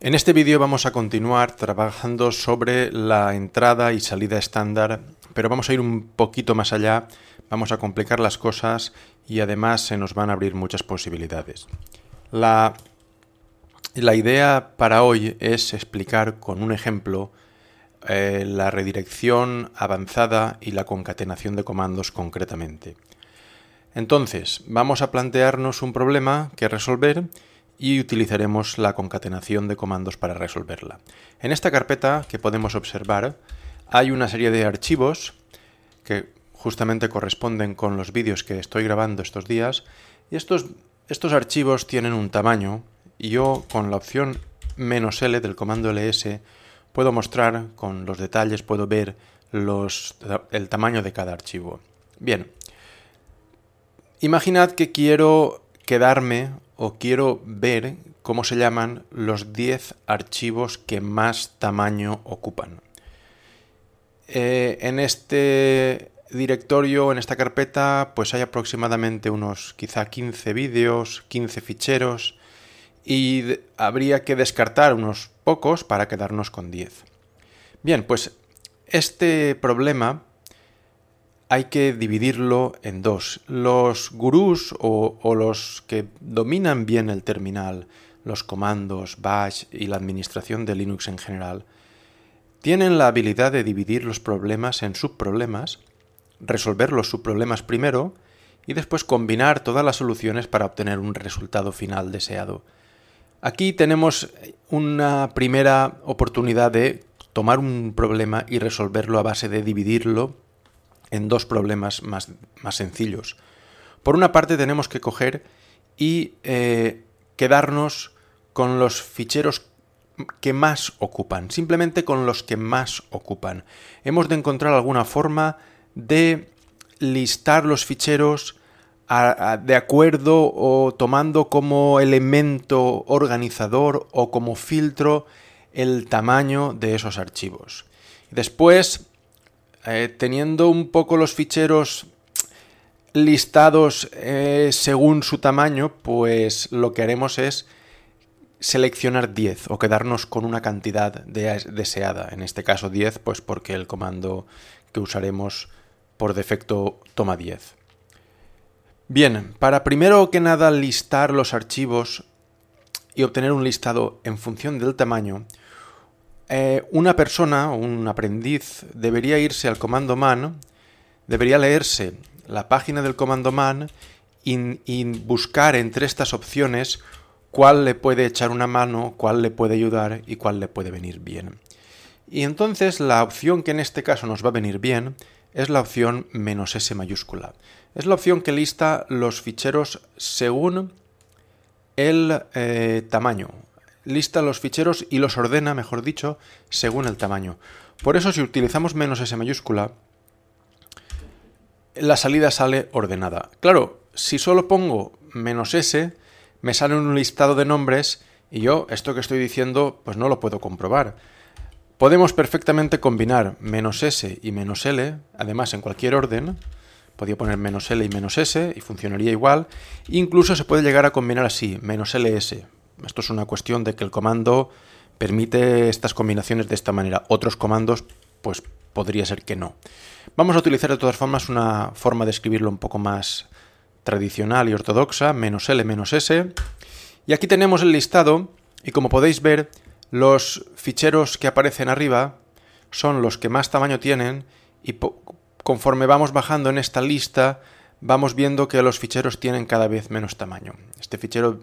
En este vídeo vamos a continuar trabajando sobre la entrada y salida estándar, pero vamos a ir un poquito más allá, vamos a complicar las cosas y además se nos van a abrir muchas posibilidades. La, la idea para hoy es explicar con un ejemplo eh, la redirección avanzada y la concatenación de comandos concretamente. Entonces, vamos a plantearnos un problema que resolver y utilizaremos la concatenación de comandos para resolverla. En esta carpeta que podemos observar hay una serie de archivos que justamente corresponden con los vídeos que estoy grabando estos días y estos, estos archivos tienen un tamaño y yo con la opción "-l del comando ls puedo mostrar con los detalles, puedo ver los, el tamaño de cada archivo. Bien, imaginad que quiero quedarme o quiero ver cómo se llaman los 10 archivos que más tamaño ocupan. Eh, en este directorio, en esta carpeta, pues hay aproximadamente unos quizá 15 vídeos, 15 ficheros y habría que descartar unos pocos para quedarnos con 10. Bien, pues este problema hay que dividirlo en dos. Los gurús o, los que dominan bien el terminal, los comandos, bash y la administración de Linux en general, tienen la habilidad de dividir los problemas en subproblemas, resolver los subproblemas primero y después combinar todas las soluciones para obtener un resultado final deseado. Aquí tenemos una primera oportunidad de tomar un problema y resolverlo a base de dividirlo en dos problemas más, más sencillos. Por una parte tenemos que coger y eh, quedarnos con los ficheros que más ocupan, simplemente con los que más ocupan. Hemos de encontrar alguna forma de listar los ficheros de acuerdo o tomando como elemento organizador o como filtro el tamaño de esos archivos. Después eh, teniendo un poco los ficheros listados eh, según su tamaño, pues lo que haremos es seleccionar 10 o quedarnos con una cantidad deseada. En este caso 10, pues porque el comando que usaremos por defecto toma 10. Bien, para primero que nada listar los archivos y obtener un listado en función del tamaño, eh, una persona, un aprendiz, debería irse al comando man, debería leerse la página del comando man y, buscar entre estas opciones cuál le puede echar una mano, cuál le puede ayudar y cuál le puede venir bien. Y entonces la opción que en este caso nos va a venir bien es la opción menos "-s", mayúscula. Es la opción que lista los ficheros según el eh, tamaño, lista los ficheros y los ordena, mejor dicho, según el tamaño. Por eso si utilizamos menos "-s", mayúscula, la salida sale ordenada. Claro, si solo pongo menos "-s", me sale un listado de nombres y yo esto que estoy diciendo pues no lo puedo comprobar. Podemos perfectamente combinar menos "-s" y menos "-l", además en cualquier orden, podría poner menos "-l" y menos "-s" y funcionaría igual. Incluso se puede llegar a combinar así, menos "-ls", esto es una cuestión de que el comando permite estas combinaciones de esta manera. Otros comandos, pues podría ser que no. Vamos a utilizar de todas formas una forma de escribirlo un poco más tradicional y ortodoxa, menos L menos S. Y aquí tenemos el listado y como podéis ver, los ficheros que aparecen arriba son los que más tamaño tienen y conforme vamos bajando en esta lista vamos viendo que los ficheros tienen cada vez menos tamaño. Este fichero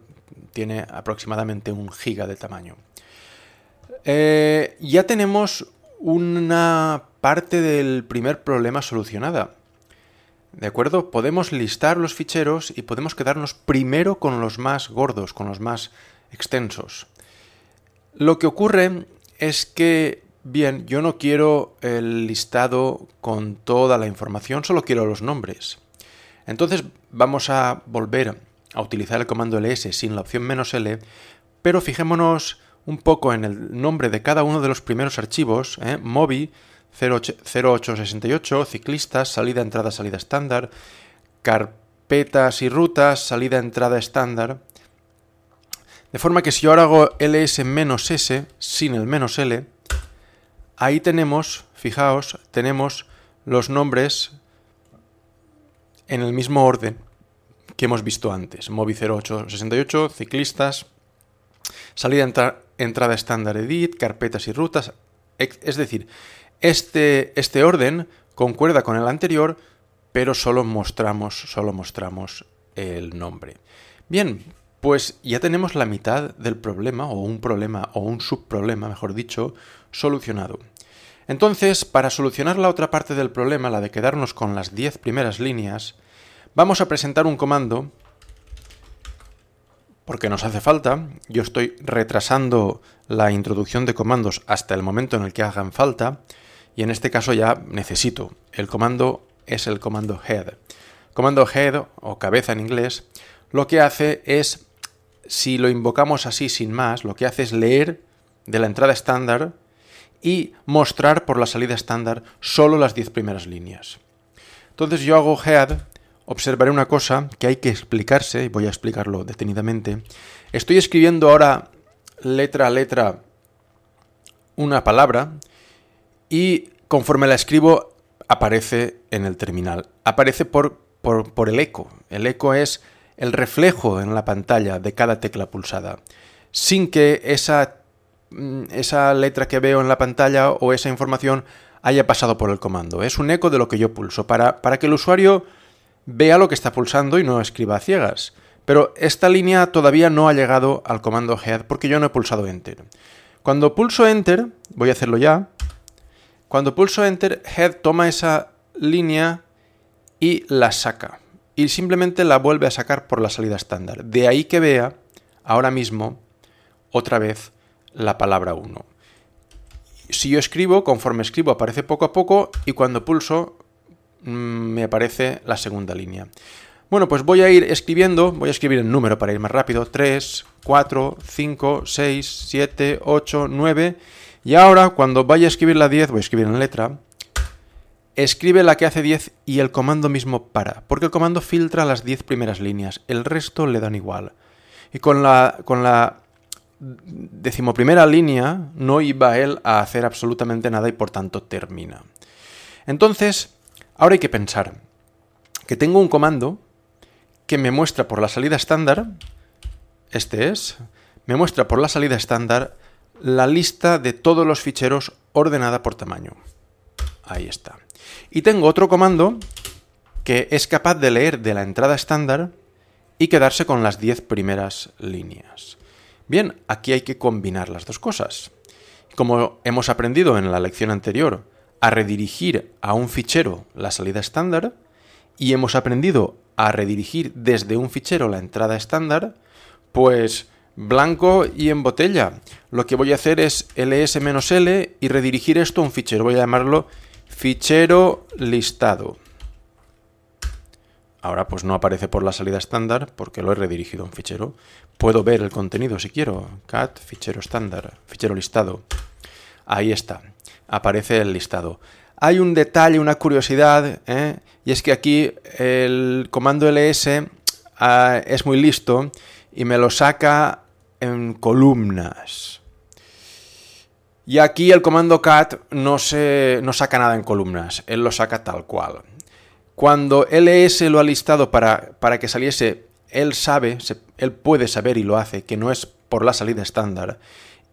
tiene aproximadamente un giga de tamaño. Eh, ya tenemos una parte del primer problema solucionada. ¿De acuerdo? Podemos listar los ficheros y podemos quedarnos primero con los más gordos, con los más extensos. Lo que ocurre es que, bien, yo no quiero el listado con toda la información, solo quiero los nombres. Entonces vamos a volver a utilizar el comando ls sin la opción "-l, pero fijémonos un poco en el nombre de cada uno de los primeros archivos, ¿eh? mobi 0868, ciclistas, salida, entrada, salida estándar, carpetas y rutas, salida, entrada estándar. De forma que si yo ahora hago ls menos s sin el menos l, ahí tenemos, fijaos, tenemos los nombres en el mismo orden que hemos visto antes. Movi 0868, ciclistas, salida, entrada estándar edit, carpetas y rutas. Es decir, este, este orden concuerda con el anterior, pero solo mostramos, solo mostramos el nombre. Bien, pues ya tenemos la mitad del problema, o un problema, o un subproblema, mejor dicho, solucionado. Entonces, para solucionar la otra parte del problema, la de quedarnos con las 10 primeras líneas, vamos a presentar un comando porque nos hace falta. Yo estoy retrasando la introducción de comandos hasta el momento en el que hagan falta y en este caso ya necesito. El comando es el comando head. Comando head o cabeza en inglés lo que hace es, si lo invocamos así sin más, lo que hace es leer de la entrada estándar y mostrar por la salida estándar solo las 10 primeras líneas. Entonces yo hago head, observaré una cosa que hay que explicarse, y voy a explicarlo detenidamente. Estoy escribiendo ahora letra a letra una palabra y conforme la escribo aparece en el terminal. Aparece por, por, por el eco. El eco es el reflejo en la pantalla de cada tecla pulsada, sin que esa Mm, esa letra que veo en la pantalla o esa información haya pasado por el comando. Es un eco de lo que yo pulso, para, para que el usuario vea lo que está pulsando y no escriba a ciegas. Pero esta línea todavía no ha llegado al comando head porque yo no he pulsado enter. Cuando pulso enter, voy a hacerlo ya, cuando pulso enter, head toma esa línea y la saca. Y simplemente la vuelve a sacar por la salida estándar. De ahí que vea ahora mismo, otra vez, la palabra 1. Si yo escribo, conforme escribo aparece poco a poco y cuando pulso me aparece la segunda línea. Bueno, pues voy a ir escribiendo, voy a escribir el número para ir más rápido, 3, 4, 5, 6, 7, 8, 9, y ahora cuando vaya a escribir la 10, voy a escribir en letra, escribe la que hace 10 y el comando mismo para, porque el comando filtra las 10 primeras líneas, el resto le dan igual. Y con la, con la decimoprimera línea no iba él a hacer absolutamente nada y por tanto termina. Entonces, ahora hay que pensar que tengo un comando que me muestra por la salida estándar, este es, me muestra por la salida estándar la lista de todos los ficheros ordenada por tamaño. Ahí está. Y tengo otro comando que es capaz de leer de la entrada estándar y quedarse con las 10 primeras líneas. Bien, aquí hay que combinar las dos cosas. Como hemos aprendido en la lección anterior a redirigir a un fichero la salida estándar y hemos aprendido a redirigir desde un fichero la entrada estándar, pues blanco y en botella. Lo que voy a hacer es ls-l y redirigir esto a un fichero. Voy a llamarlo fichero listado. Ahora pues no aparece por la salida estándar porque lo he redirigido a un fichero. Puedo ver el contenido si quiero. cat, fichero estándar, fichero listado. Ahí está. Aparece el listado. Hay un detalle, una curiosidad, ¿eh? y es que aquí el comando ls ah, es muy listo y me lo saca en columnas. Y aquí el comando cat no, se, no saca nada en columnas, él lo saca tal cual. Cuando LS lo ha listado para, para que saliese, él sabe, él puede saber y lo hace, que no es por la salida estándar,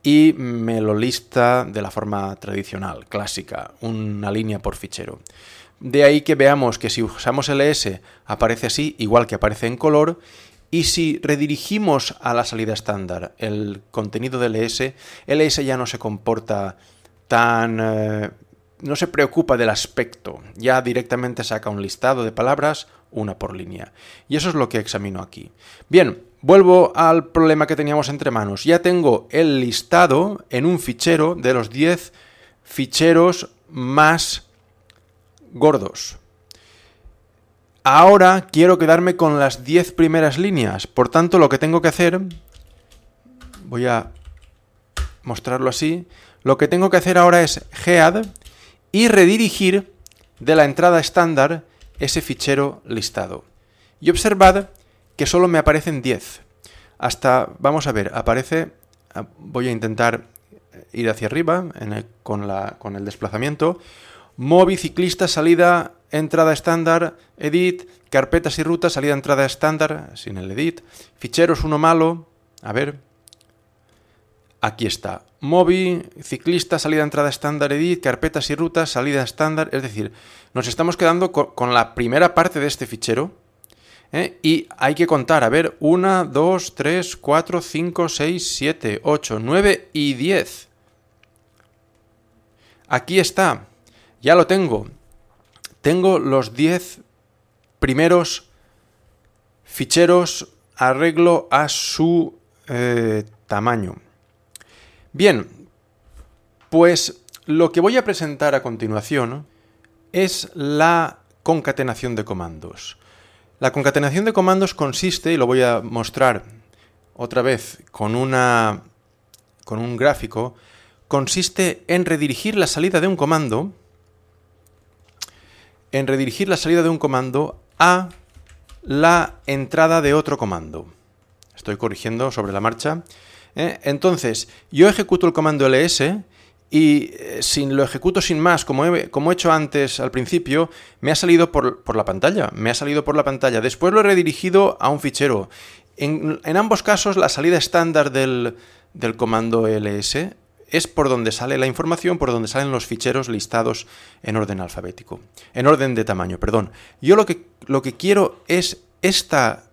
y me lo lista de la forma tradicional, clásica, una línea por fichero. De ahí que veamos que si usamos LS aparece así, igual que aparece en color, y si redirigimos a la salida estándar el contenido de LS, LS ya no se comporta tan eh, no se preocupa del aspecto, ya directamente saca un listado de palabras, una por línea. Y eso es lo que examino aquí. Bien, vuelvo al problema que teníamos entre manos. Ya tengo el listado en un fichero de los 10 ficheros más gordos. Ahora quiero quedarme con las 10 primeras líneas, por tanto lo que tengo que hacer, voy a mostrarlo así, lo que tengo que hacer ahora es head y redirigir de la entrada estándar ese fichero listado. Y observad que solo me aparecen 10. hasta, vamos a ver, aparece, ah, voy a intentar ir hacia arriba con, la, con el desplazamiento, Movi, ciclista, salida, entrada estándar, edit, carpetas y rutas, salida, entrada estándar, sin el edit, ficheros, uno malo, a ver, aquí está, Movi, ciclista, salida, entrada estándar, edit, carpetas y rutas, salida estándar, es decir, nos estamos quedando con, la primera parte de este fichero, ¿eh? y hay que contar, a ver, 1, 2, 3, 4, 5, 6, 7, 8, 9 y 10. Aquí está, ya lo tengo. Tengo los 10 primeros ficheros arreglo a su eh, tamaño. Bien, pues lo que voy a presentar a continuación es la concatenación de comandos. La concatenación de comandos consiste, y lo voy a mostrar otra vez con, una, con un gráfico, consiste en redirigir la salida de un comando en redirigir la salida de un comando a la entrada de otro comando. Estoy corrigiendo sobre la marcha. ¿eh? Entonces, yo ejecuto el comando ls y eh, si lo ejecuto sin más, como he, como he, hecho antes al principio, me ha salido por, la pantalla. Me ha salido por la pantalla. Después lo he redirigido a un fichero. En, ambos casos, la salida estándar del, del comando ls es por donde sale la información, por donde salen los ficheros listados en orden alfabético, en orden de tamaño, perdón. Yo lo que, lo que quiero es esta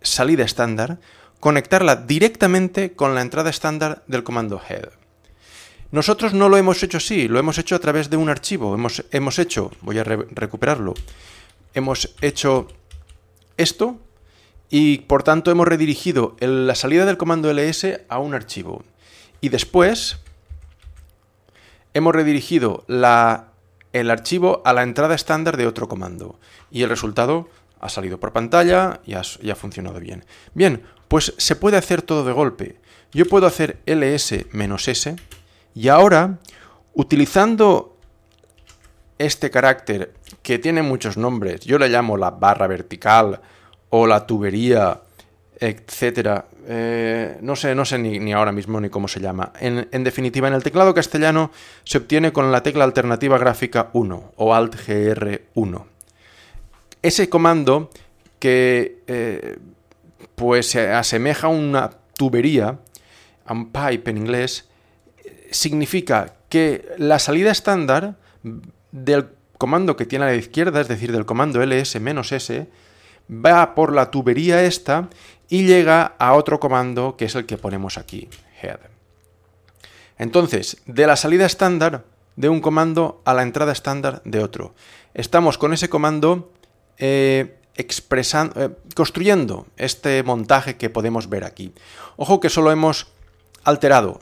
salida estándar, conectarla directamente con la entrada estándar del comando head. Nosotros no lo hemos hecho así, lo hemos hecho a través de un archivo. Hemos, hemos hecho, voy a recuperarlo, hemos hecho esto y por tanto hemos redirigido la salida del comando ls a un archivo. Y después hemos redirigido el archivo a la entrada estándar de otro comando. Y el resultado ha salido por pantalla y ha, funcionado bien. Bien, pues se puede hacer todo de golpe. Yo puedo hacer ls-s y ahora, utilizando este carácter que tiene muchos nombres, yo le llamo la barra vertical o la tubería etcétera. Eh, no sé, no sé ni, ahora mismo ni cómo se llama. En, definitiva, en el teclado castellano se obtiene con la tecla alternativa gráfica 1 o Alt GR1. Ese comando que eh, pues se asemeja a una tubería, a un pipe en inglés, significa que la salida estándar del comando que tiene a la izquierda, es decir, del comando ls-s, va por la tubería esta y llega a otro comando que es el que ponemos aquí, head. Entonces, de la salida estándar de un comando a la entrada estándar de otro. Estamos con ese comando eh, eh, construyendo este montaje que podemos ver aquí. Ojo que solo hemos alterado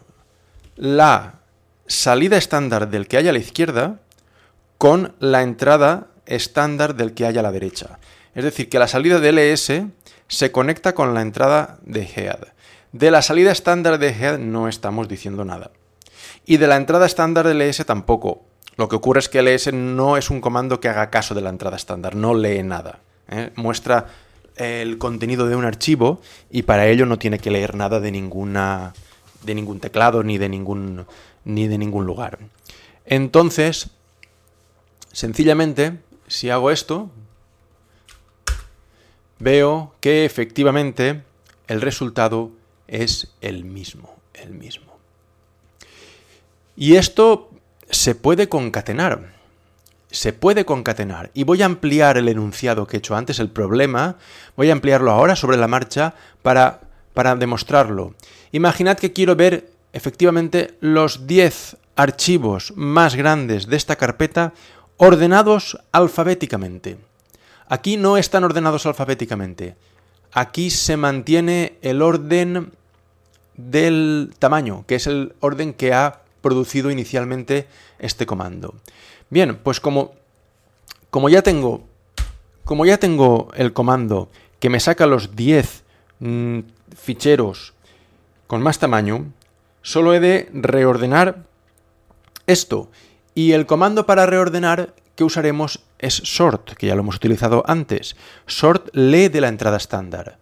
la salida estándar del que hay a la izquierda con la entrada estándar del que hay a la derecha. Es decir, que la salida de ls se conecta con la entrada de head. De la salida estándar de head no estamos diciendo nada. Y de la entrada estándar de ls tampoco. Lo que ocurre es que ls no es un comando que haga caso de la entrada estándar, no lee nada. ¿eh? Muestra el contenido de un archivo y para ello no tiene que leer nada de ninguna de ningún teclado ni de ningún ni de ningún lugar. Entonces, sencillamente, si hago esto, veo que efectivamente el resultado es el mismo, el mismo. Y esto se puede concatenar. Se puede concatenar. Y voy a ampliar el enunciado que he hecho antes, el problema, voy a ampliarlo ahora sobre la marcha para, para demostrarlo. Imaginad que quiero ver efectivamente los 10 archivos más grandes de esta carpeta ordenados alfabéticamente. Aquí no están ordenados alfabéticamente. Aquí se mantiene el orden del tamaño, que es el orden que ha producido inicialmente este comando. Bien, pues como, como ya tengo como ya tengo el comando que me saca los 10 mm, ficheros con más tamaño, solo he de reordenar esto. Y el comando para reordenar que usaremos es sort, que ya lo hemos utilizado antes. Sort lee de la entrada estándar.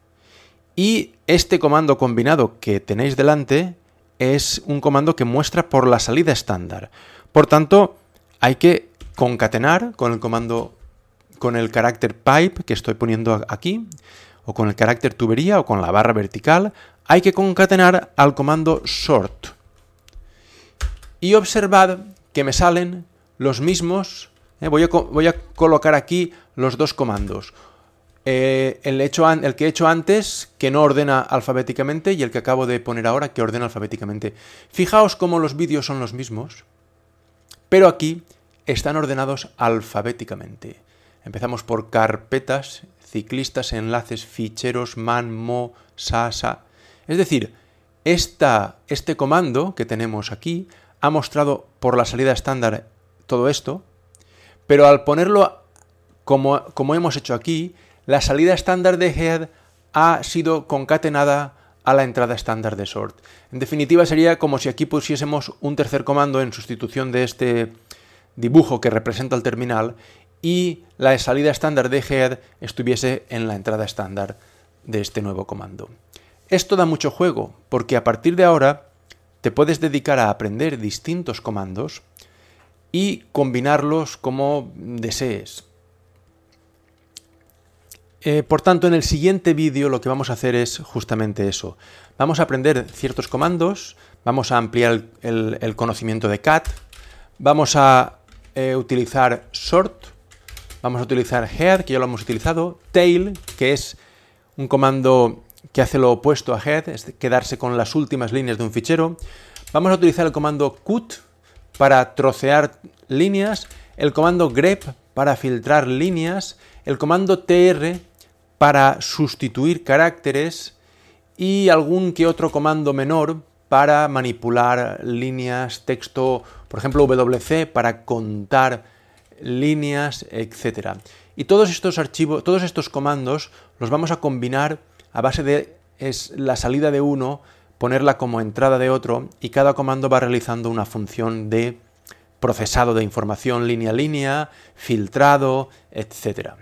Y este comando combinado que tenéis delante es un comando que muestra por la salida estándar. Por tanto, hay que concatenar con el comando, con el carácter pipe que estoy poniendo aquí, o con el carácter tubería o con la barra vertical, hay que concatenar al comando sort. Y observad que me salen los mismos, eh, voy, a, voy, a, colocar aquí los dos comandos. Eh, el, hecho, el que he hecho antes, que no ordena alfabéticamente, y el que acabo de poner ahora, que ordena alfabéticamente. Fijaos cómo los vídeos son los mismos, pero aquí están ordenados alfabéticamente. Empezamos por carpetas, ciclistas, enlaces, ficheros, man, mo, sa, sa. Es decir, esta, este comando que tenemos aquí ha mostrado por la salida estándar todo esto, pero al ponerlo como, como hemos hecho aquí, la salida estándar de head ha sido concatenada a la entrada estándar de sort. En definitiva, sería como si aquí pusiésemos un tercer comando en sustitución de este dibujo que representa el terminal y la salida estándar de head estuviese en la entrada estándar de este nuevo comando. Esto da mucho juego, porque a partir de ahora te puedes dedicar a aprender distintos comandos y combinarlos como desees. Eh, por tanto, en el siguiente vídeo lo que vamos a hacer es justamente eso. Vamos a aprender ciertos comandos, vamos a ampliar el, conocimiento de cat, vamos a eh, utilizar sort, vamos a utilizar head, que ya lo hemos utilizado, tail, que es un comando que hace lo opuesto a head, es quedarse con las últimas líneas de un fichero. Vamos a utilizar el comando cut para trocear líneas, el comando grep para filtrar líneas, el comando tr para sustituir caracteres y algún que otro comando menor para manipular líneas, texto, por ejemplo WC para contar líneas, etc. Y todos estos archivos, todos estos comandos los vamos a combinar a base de es la salida de uno, ponerla como entrada de otro y cada comando va realizando una función de procesado de información línea a línea, filtrado, etc.